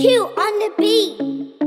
Q on the beat.